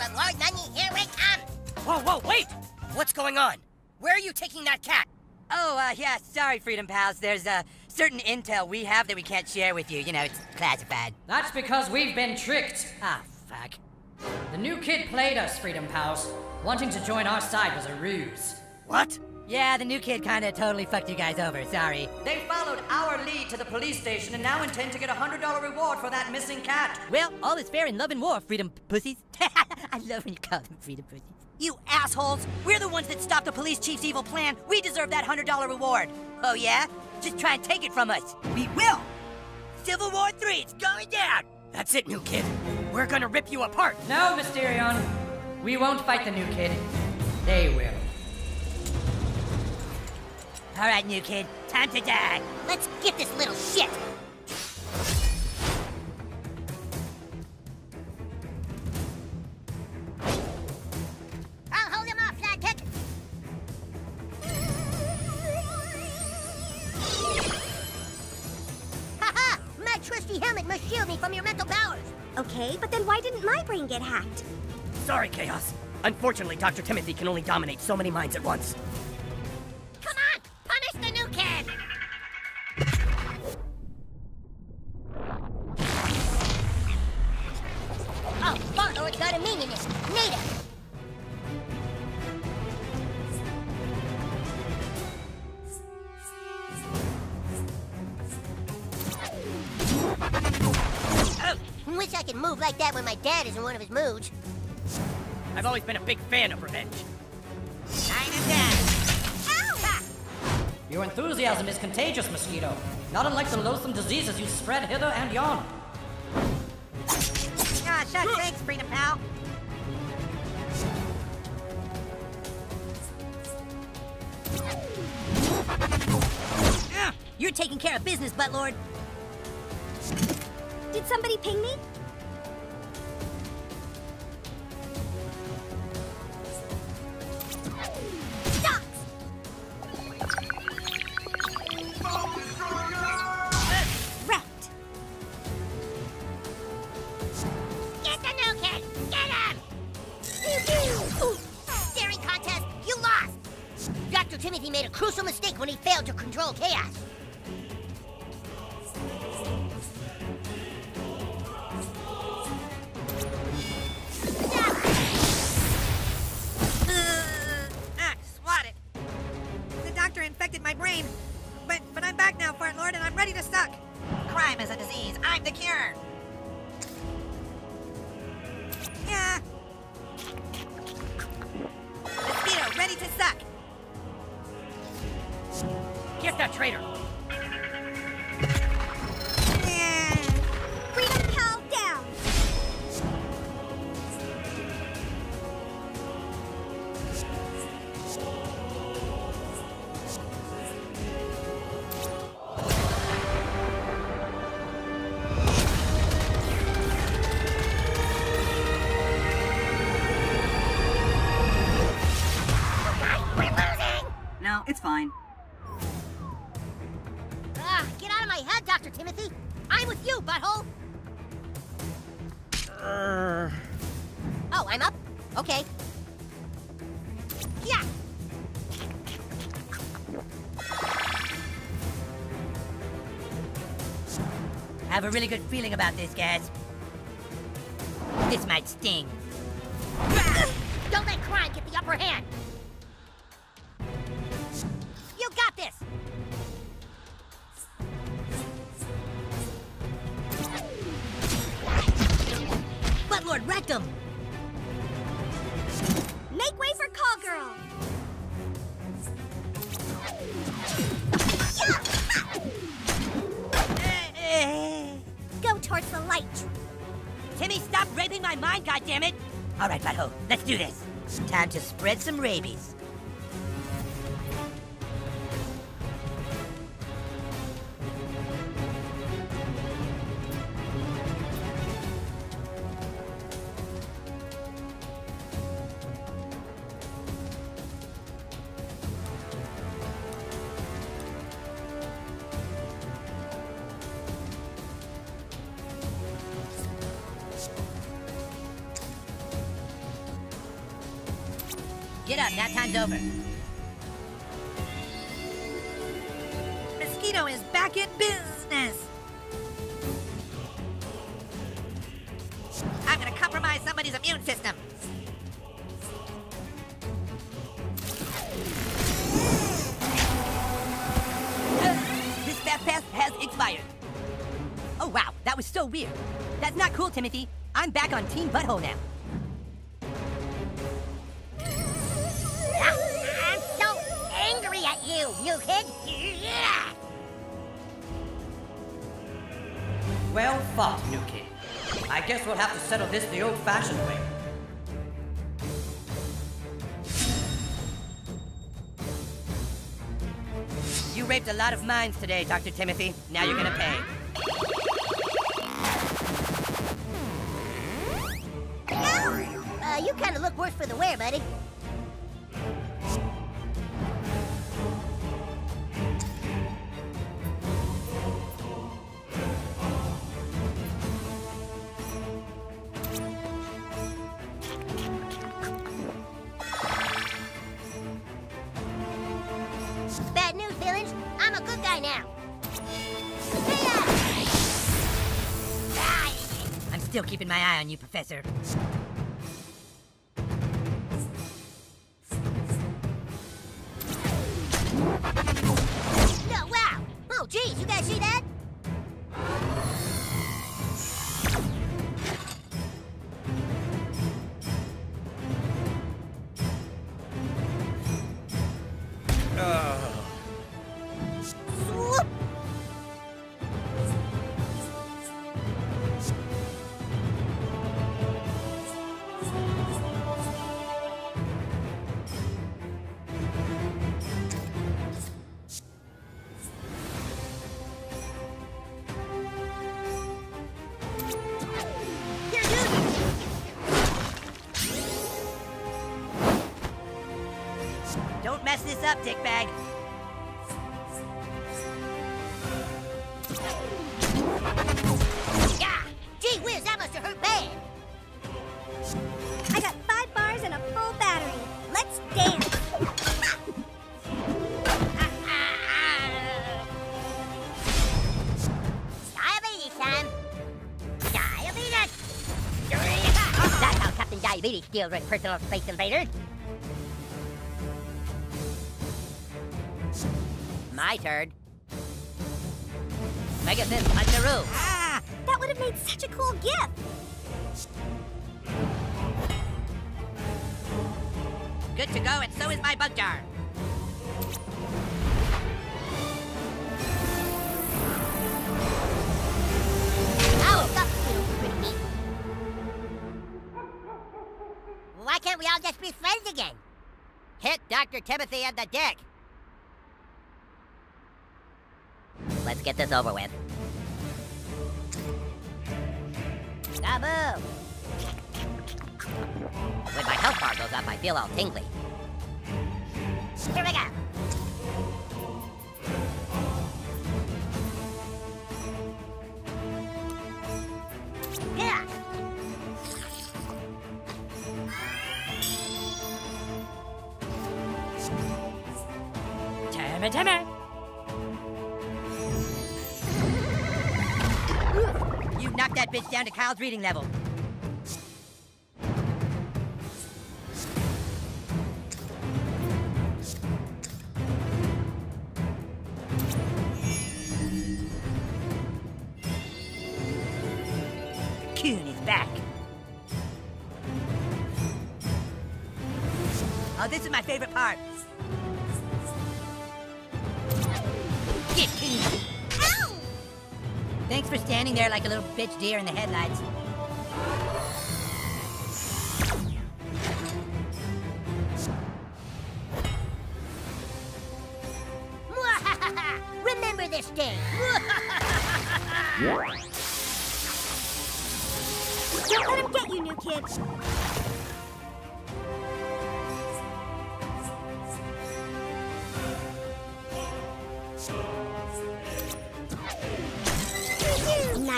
But Lord Nunny, here we come! Whoa, whoa, wait! What's going on? Where are you taking that cat? Oh, uh, yeah, sorry, Freedom Pals. There's, uh, certain intel we have that we can't share with you. You know, it's classified. That's because we've been tricked. Ah, fuck. The new kid played us, Freedom Pals. Wanting to join our side was a ruse. What? Yeah, the new kid kinda totally fucked you guys over, sorry. They followed our lead to the police station and now intend to get a $100 reward for that missing cat. Well, all is fair in love and war, Freedom Pussies. I love when you call them Freedom Pussies. You assholes! We're the ones that stopped the police chief's evil plan. We deserve that $100 reward. Oh, yeah? Just try and take it from us. We will! Civil War 3, it's going down! That's it, new kid. We're gonna rip you apart. No, Mysterion. We won't fight the new kid. They will. All right, new kid, time to die. Let's get this little shit! I'll hold him off, Fastpass! Haha! My trusty helmet must shield me from your mental powers! Okay, but then why didn't my brain get hacked? Sorry, Chaos. Unfortunately, Dr. Timothy can only dominate so many minds at once. I can move like that when my dad is in one of his moods. I've always been a big fan of revenge. Kind of dad. Ow! Your enthusiasm is contagious, Mosquito. Not unlike the loathsome diseases you spread hither and yon. Ah, shucks, thanks, Freedom Pal. Ah, You're taking care of business, Buttlord. Did somebody ping me? Ready to suck. Get that traitor! It's fine. Ah, get out of my head, Dr. Timothy! I'm with you, butthole! Oh, I'm up? Okay. Yeah! I have a really good feeling about this, guys. This might sting. Don't let crime get the upper hand! Wrecked. Make way for Call Girl. Go towards the light. Timmy, stop raping my mind, goddammit! All right, butthole, let's do this. Time to spread some rabies. Get up, nap time's over. Mosquito is back in business. I'm gonna compromise somebody's immune system. This Fastpass has expired. Oh wow, that was so weird. That's not cool, Timothy. I'm back on Team Butthole now. You, new kid. Well fought, new kid. I guess we'll have to settle this the old-fashioned way. You raped a lot of minds today, Dr. Timothy. Now you're gonna pay. Uh, you kind of look worse for the wear, buddy. I'm a good guy now. I'm still keeping my eye on you, Professor. No, wow! Oh, geez, you guys see that? Don't mess this up, dickbag. Yeah! Gee whiz, that must have hurt bad! I got five bars and a full battery. Let's dance. Diabetes time! Diabetes! That's how Captain Diabetes deals with personal space invaders. My turn. Megathon Puncheroo. Ah, that would have made such a cool gift. Good to go, and so is my bug jar. Oh, stop, you pretty meat. Why can't we all just be friends again? Hit Dr. Timothy in the dick. Let's get this over with. Taboo! When my health bar goes up, I feel all tingly. Here we go! Yeah! Timmy, Timmy! You knocked that bitch down to Kyle's reading level. Coon is back. Oh, this is my favorite part. For standing there like a little bitch deer in the headlights. Remember this day! Don't let him get you, new kid.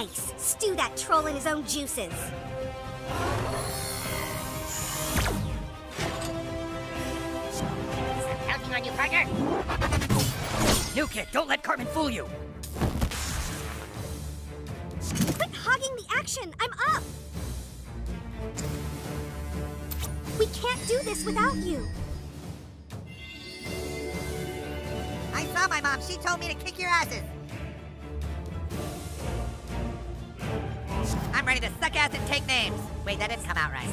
Nice. Stew that troll in his own juices. Counting on you, partner. New kid, don't let Cartman fool you. Quit hogging the action! I'm up! We can't do this without you. I saw my mom. She told me to kick your asses. I'm ready to suck ass and take names. Wait, that didn't come out right.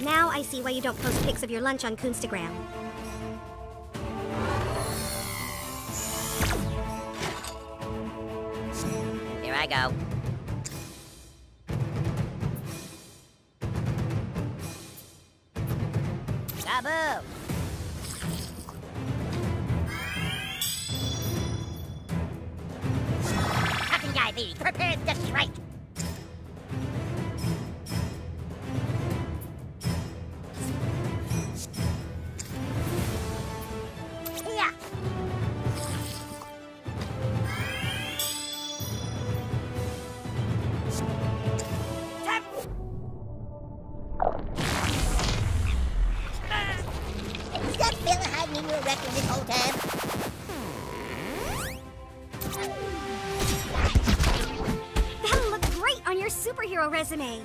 Now I see why you don't post pics of your lunch on Coonstagram. Here I go. Kaboom! Captain Guy, baby, prepare to strike. In this whole time? That'll look great on your superhero resume.